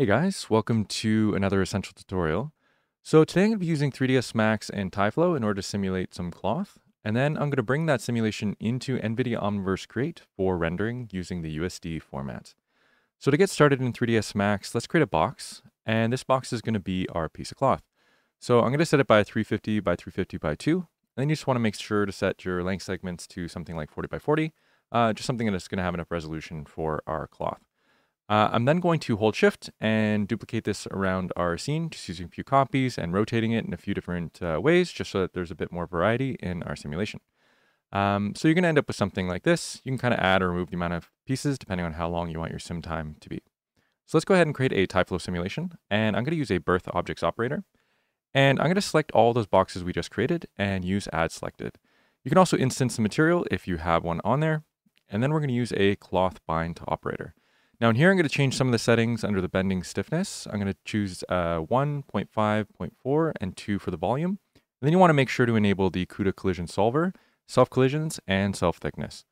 Hey guys, welcome to another essential tutorial. So today I'm going to be using 3ds Max and Tyflow in order to simulate some cloth. And then I'm going to bring that simulation into NVIDIA Omniverse Create for rendering using the USD format. So to get started in 3ds Max, let's create a box. And this box is going to be our piece of cloth. So I'm going to set it by 350 by 350 by 2. And then you just want to make sure to set your length segments to something like 40 by 40, uh, just something that's going to have enough resolution for our cloth. Uh, I'm then going to hold shift and duplicate this around our scene, just using a few copies and rotating it in a few different uh, ways, just so that there's a bit more variety in our simulation. Um, so you're going to end up with something like this. You can kind of add or remove the amount of pieces depending on how long you want your sim time to be. So let's go ahead and create a Tyflow simulation. And I'm going to use a birth objects operator. And I'm going to select all those boxes we just created and use add selected. You can also instance the material if you have one on there. And then we're going to use a cloth bind to operator. Now in here, I'm going to change some of the settings under the bending stiffness. I'm going to choose uh, 1, 0.5, 0.4, and 2 for the volume. And then you want to make sure to enable the CUDA collision solver, self collisions, and self thickness.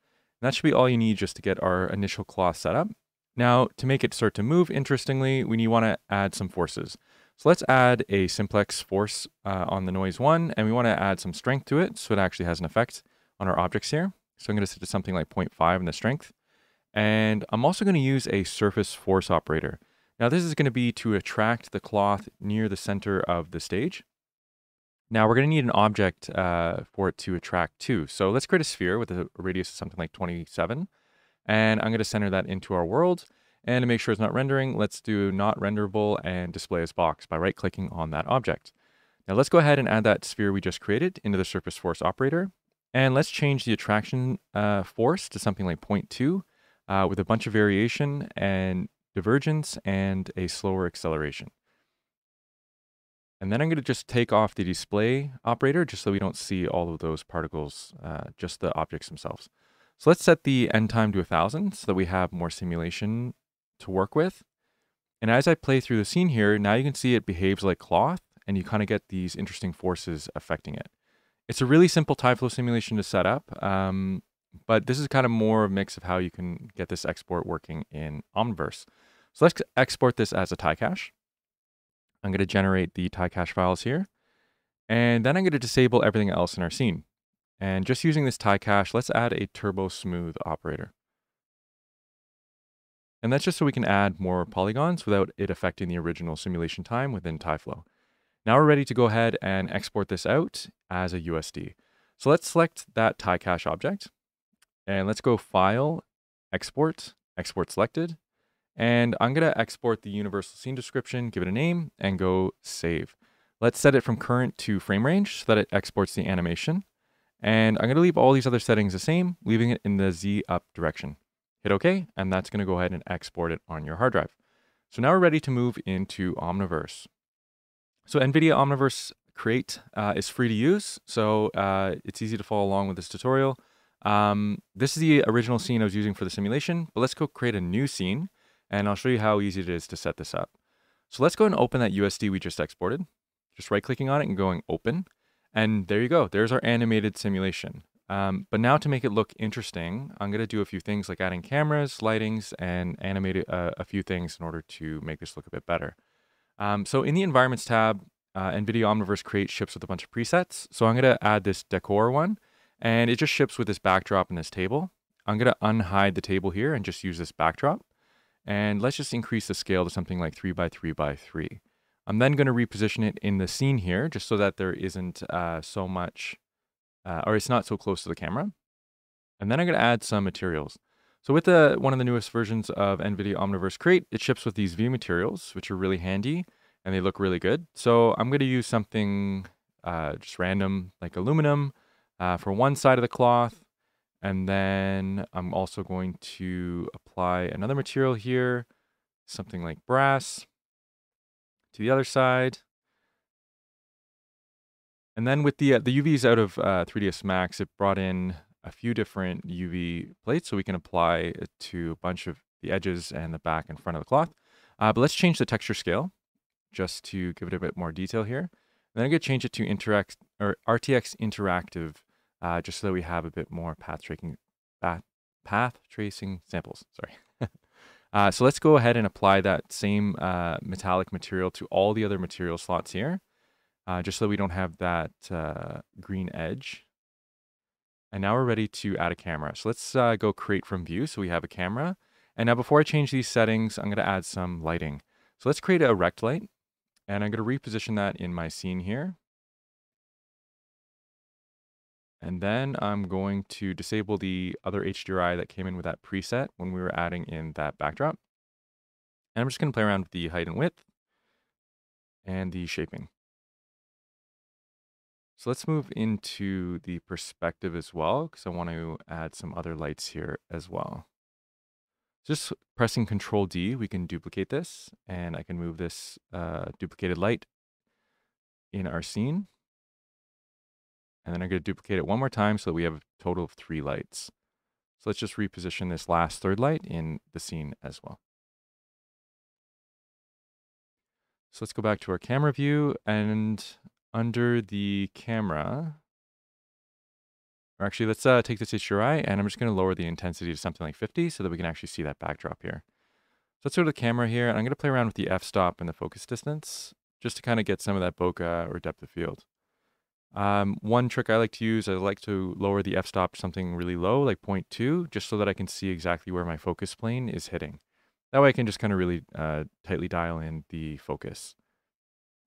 That should be all you need just to get our initial cloth set up. Now, to make it start to move, interestingly, we want to add some forces. So let's add a simplex force uh, on the noise one, and we want to add some strength to it so it actually has an effect on our objects here. So I'm going to set to something like 0.5 in the strength. And I'm also going to use a surface force operator. Now this is going to be to attract the cloth near the center of the stage. Now we're going to need an object uh, for it to attract to. So let's create a sphere with a radius of something like 27. And I'm going to center that into our world. And to make sure it's not rendering, let's do not renderable and display as box by right clicking on that object. Now let's go ahead and add that sphere we just created into the surface force operator. And let's change the attraction uh, force to something like 0.2 uh, with a bunch of variation and divergence and a slower acceleration. And then I'm going to just take off the display operator just so we don't see all of those particles, uh, just the objects themselves. So let's set the end time to 1000 so that we have more simulation to work with. And as I play through the scene here, now you can see it behaves like cloth and you kind of get these interesting forces affecting it. It's a really simple Tyflow simulation to set up. Um, but this is kind of more of a mix of how you can get this export working in Omniverse. So let's export this as a TyCache. I'm going to generate the TyCache files here. And then I'm going to disable everything else in our scene. And just using this TyCache, let's add a turbo smooth operator. And that's just so we can add more polygons without it affecting the original simulation time within Tyflow. Now we're ready to go ahead and export this out as a USD. So let's select that TyCache object. And let's go File, Export, Export Selected. And I'm going to export the universal scene description, give it a name, and go Save. Let's set it from current to frame range so that it exports the animation. And I'm going to leave all these other settings the same, leaving it in the Z up direction. Hit OK, and that's going to go ahead and export it on your hard drive. So now we're ready to move into Omniverse. So NVIDIA Omniverse Create uh, is free to use, so uh, it's easy to follow along with this tutorial. Um, this is the original scene I was using for the simulation, but let's go create a new scene and I'll show you how easy it is to set this up. So let's go and open that USD we just exported. Just right clicking on it and going open. And there you go. There's our animated simulation. Um, but now to make it look interesting, I'm going to do a few things like adding cameras, lightings, and animate uh, a few things in order to make this look a bit better. Um, so in the environments tab, uh, NVIDIA Omniverse Create ships with a bunch of presets. So I'm going to add this decor one. And it just ships with this backdrop and this table. I'm going to unhide the table here and just use this backdrop. And let's just increase the scale to something like 3 by 3 by 3. I'm then going to reposition it in the scene here just so that there isn't uh, so much, uh, or it's not so close to the camera. And then I'm going to add some materials. So with the one of the newest versions of NVIDIA Omniverse Create, it ships with these vMaterials, which are really handy and they look really good. So I'm going to use something uh, just random like aluminum, uh, for one side of the cloth. And then I'm also going to apply another material here, something like brass to the other side. And then with the uh, the UVs out of uh, 3ds Max, it brought in a few different UV plates so we can apply it to a bunch of the edges and the back and front of the cloth. Uh, but let's change the texture scale just to give it a bit more detail here. And then I'm going to change it to interact or RTX interactive uh, just so that we have a bit more path tracing, path, path tracing samples. Sorry. Uh, so let's go ahead and apply that same uh, metallic material to all the other material slots here, uh, just so we don't have that uh, green edge. And now we're ready to add a camera. So let's uh, go create from view. So we have a camera. And now before I change these settings, I'm going to add some lighting. So let's create a rect light. And I'm going to reposition that in my scene here. And then I'm going to disable the other HDRI that came in with that preset when we were adding in that backdrop. And I'm just going to play around with the height and width and the shaping. So let's move into the perspective as well, because I want to add some other lights here as well. Just pressing Control D, we can duplicate this, and I can move this uh, duplicated light in our scene. And then I'm going to duplicate it one more time so that we have a total of three lights. So let's just reposition this last third light in the scene as well. So let's go back to our camera view and under the camera, or actually let's uh, take this HDRI and I'm just going to lower the intensity to something like 50 so that we can actually see that backdrop here. So let's go to the camera here and I'm going to play around with the f-stop and the focus distance just to kind of get some of that bokeh or depth of field. Um, one trick I like to use, I like to lower the f-stop to something really low, like 0.2, just so that I can see exactly where my focus plane is hitting. That way I can just kind of really uh, tightly dial in the focus.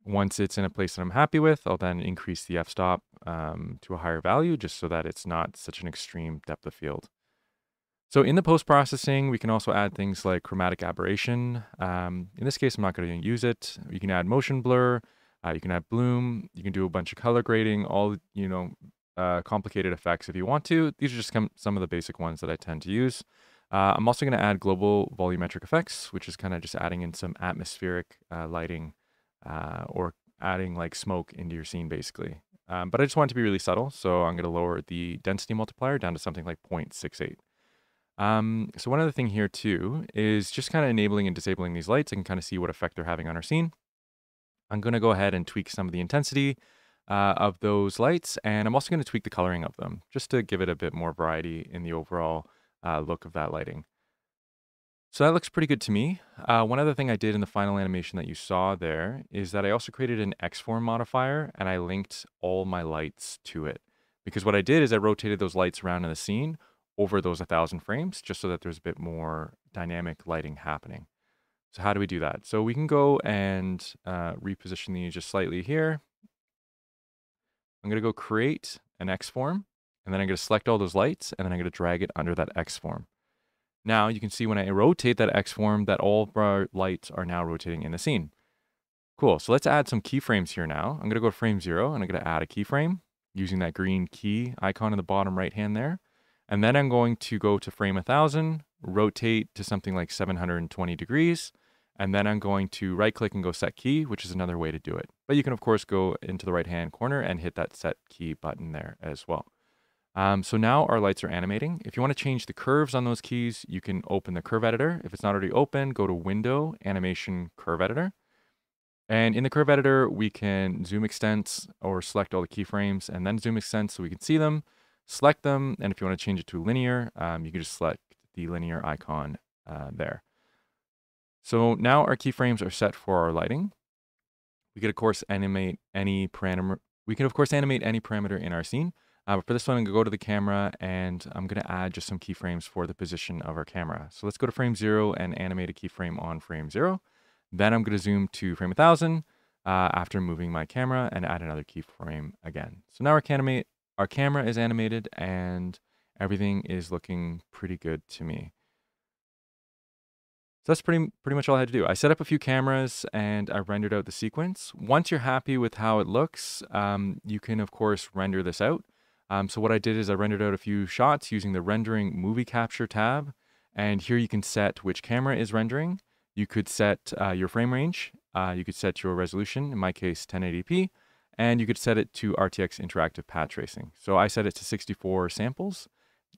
Once it's in a place that I'm happy with, I'll then increase the f-stop um, to a higher value just so that it's not such an extreme depth of field. So in the post-processing, we can also add things like chromatic aberration. Um, in this case, I'm not going to use it. You can add motion blur, uh, you can add bloom. You can do a bunch of color grading, all, you know, uh, complicated effects if you want to. These are just some of the basic ones that I tend to use. Uh, I'm also going to add global volumetric effects, which is kind of just adding in some atmospheric uh, lighting uh, or adding like smoke into your scene, basically. Um, but I just want it to be really subtle, so I'm going to lower the density multiplier down to something like 0.68. Um, so one other thing here too is just kind of enabling and disabling these lights. I can kind of see what effect they're having on our scene. I'm going to go ahead and tweak some of the intensity uh, of those lights, and I'm also going to tweak the coloring of them just to give it a bit more variety in the overall uh, look of that lighting. So that looks pretty good to me. Uh, one other thing I did in the final animation that you saw there is that I also created an X-form modifier and I linked all my lights to it. Because what I did is I rotated those lights around in the scene over those 1,000 frames just so that there's a bit more dynamic lighting happening. So how do we do that? So we can go and uh, reposition these just slightly here. I'm going to go create an X form, and then I'm going to select all those lights, and then I'm going to drag it under that X form. Now you can see when I rotate that X form that all of our lights are now rotating in the scene. Cool. So let's add some keyframes here now. I'm going to go to frame zero, and I'm going to add a keyframe using that green key icon in the bottom right hand there. And then I'm going to go to frame 1000, rotate to something like 720 degrees, and then I'm going to right click and go set key, which is another way to do it. But you can of course go into the right hand corner and hit that set key button there as well. Um, so now our lights are animating. If you want to change the curves on those keys, you can open the curve editor. If it's not already open, go to window, animation, curve editor. And in the curve editor, we can zoom extents or select all the keyframes and then zoom extents so we can see them, select them. And if you want to change it to linear, um, you can just select the linear icon uh, there. So now our keyframes are set for our lighting. We could of course animate any parameter. We can of course animate any parameter in our scene. Uh, but for this one, I'm gonna go to the camera and I'm gonna add just some keyframes for the position of our camera. So let's go to frame zero and animate a keyframe on frame zero. Then I'm gonna zoom to frame 1000 uh, after moving my camera and add another keyframe again. So now our, our camera is animated and everything is looking pretty good to me. That's pretty pretty much all I had to do. I set up a few cameras and I rendered out the sequence. Once you're happy with how it looks, um, you can of course render this out. Um, so what I did is I rendered out a few shots using the rendering movie capture tab. And here you can set which camera is rendering. You could set uh, your frame range. Uh, you could set your resolution, in my case 1080p, and you could set it to RTX interactive path tracing. So I set it to 64 samples.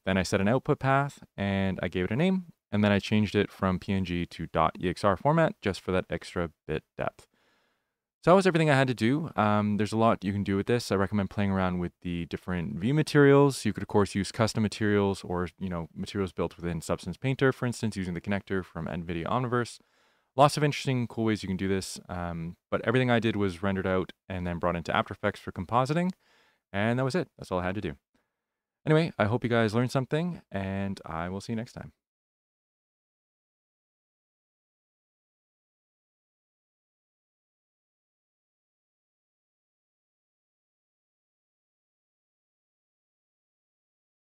Then I set an output path and I gave it a name and then I changed it from PNG to .exr format just for that extra bit depth. So that was everything I had to do. Um, there's a lot you can do with this. I recommend playing around with the different vMaterials. You could, of course, use custom materials or, you know, materials built within Substance Painter, for instance, using the connector from NVIDIA Omniverse. Lots of interesting, cool ways you can do this. Um, but everything I did was rendered out and then brought into After Effects for compositing. And that was it. That's all I had to do. Anyway, I hope you guys learned something, and I will see you next time.